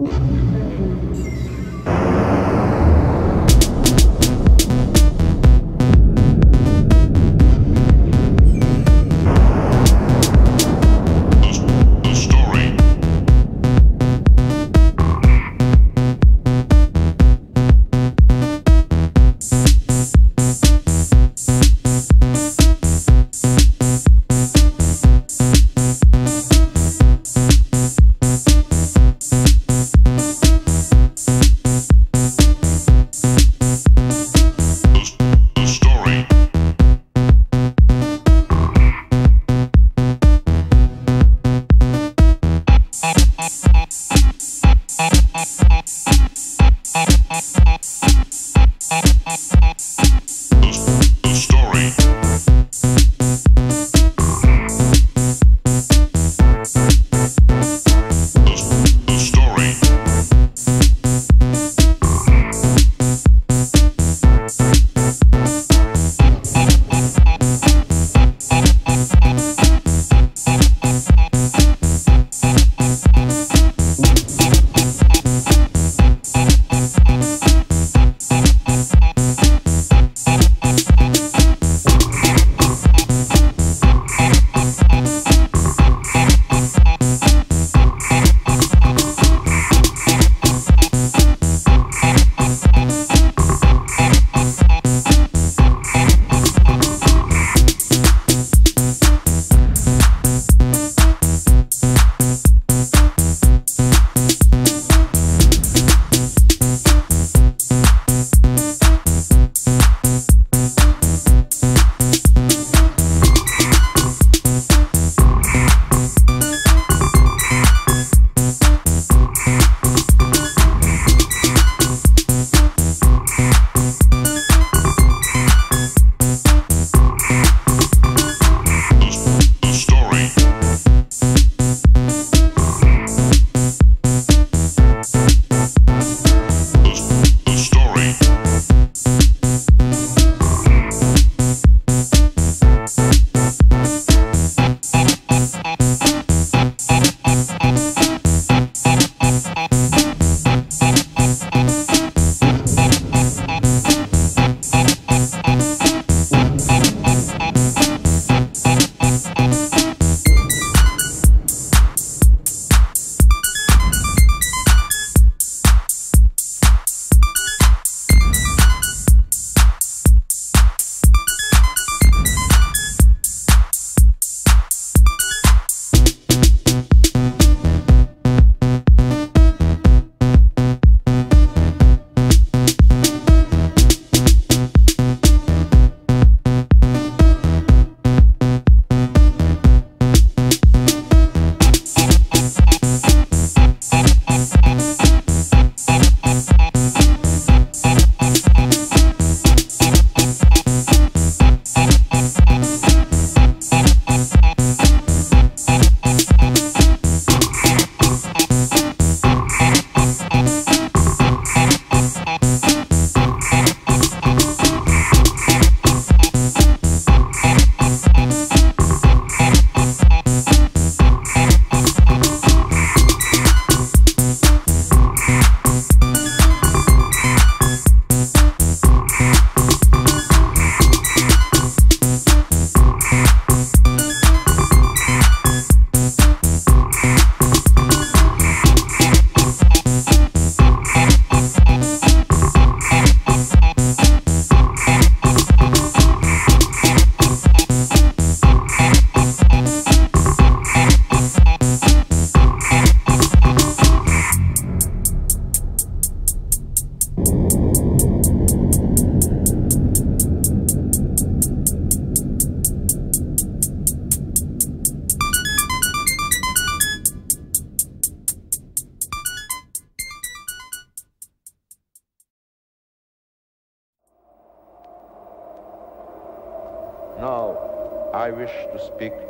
Thank you.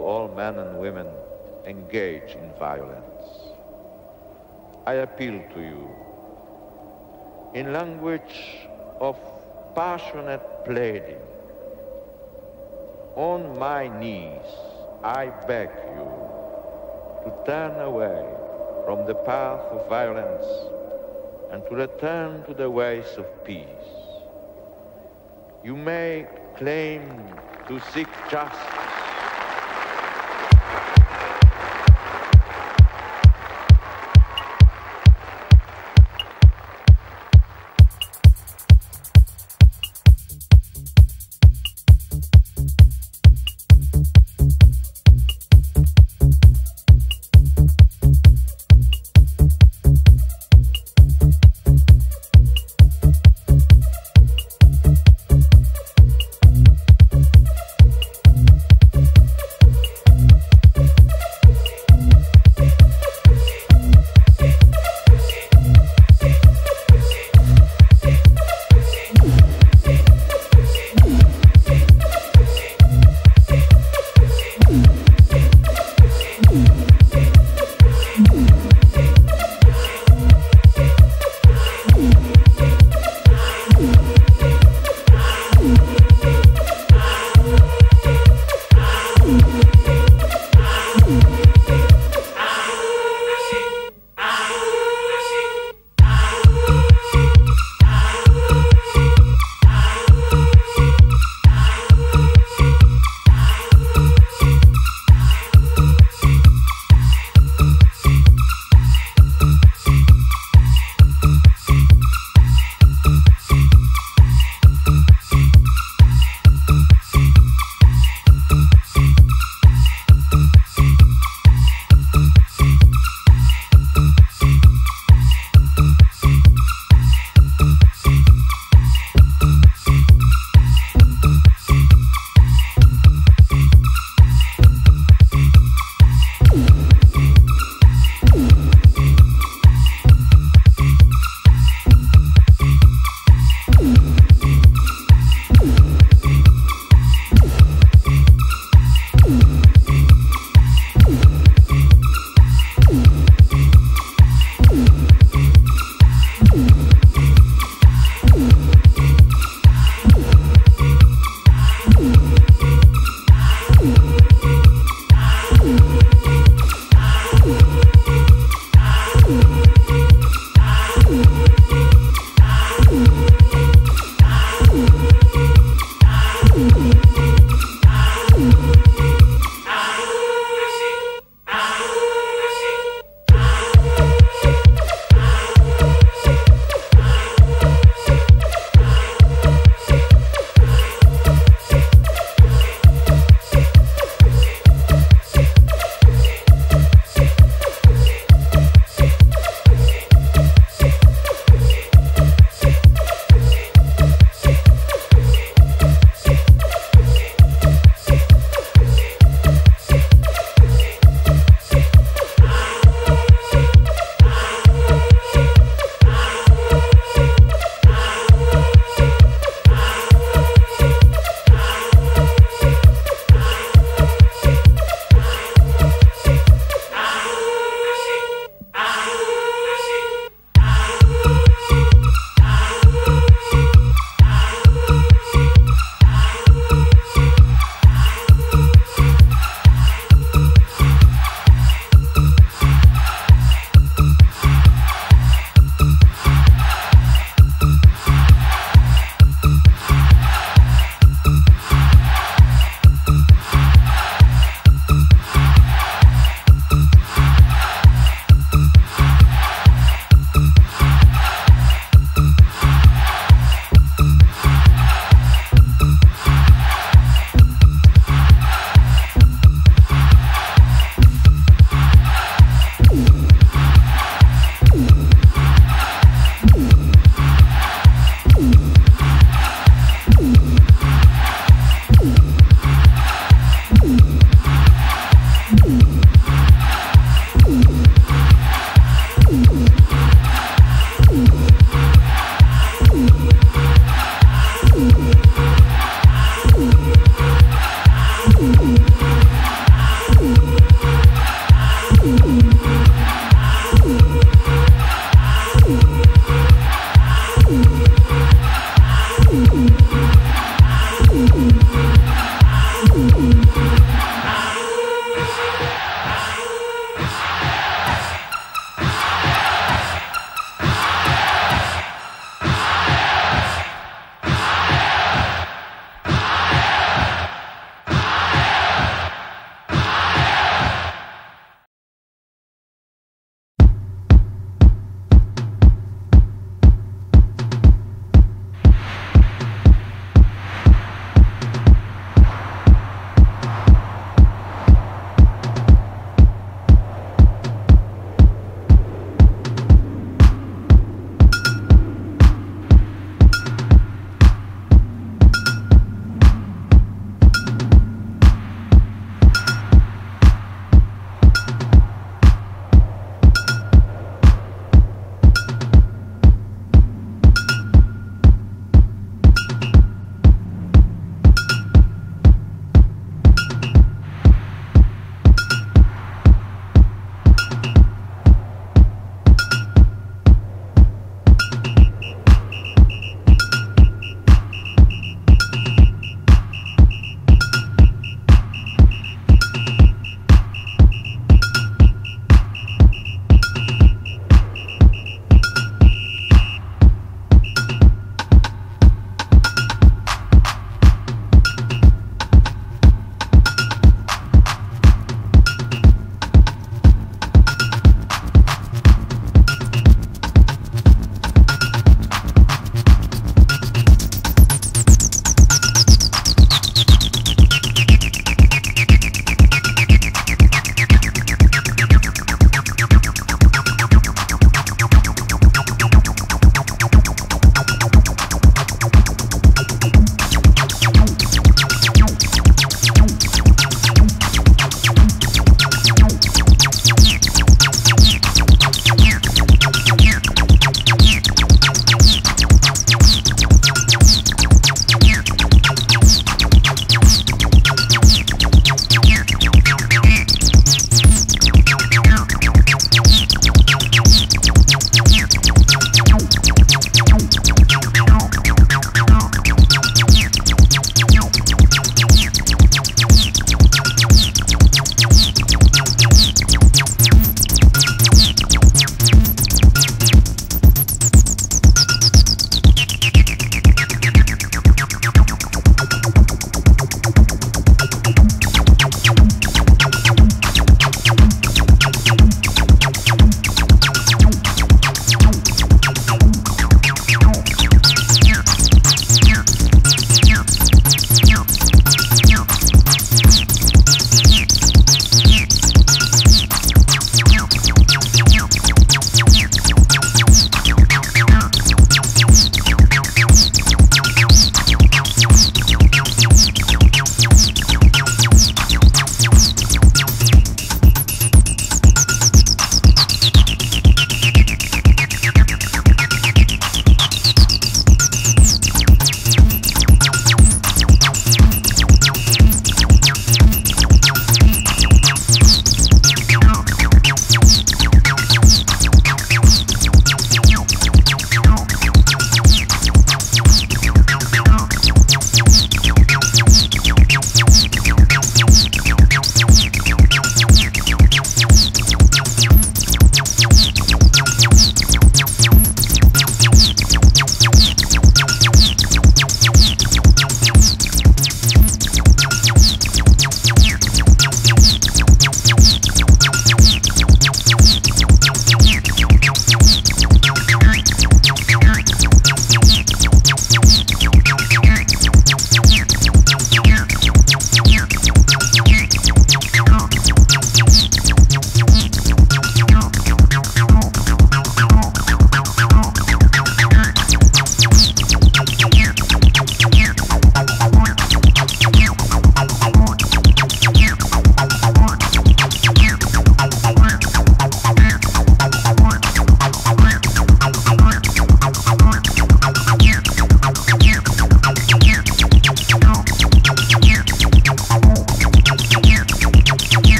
To all men and women engaged in violence. I appeal to you in language of passionate pleading. On my knees, I beg you to turn away from the path of violence and to return to the ways of peace. You may claim to seek justice.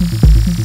Mm-hmm.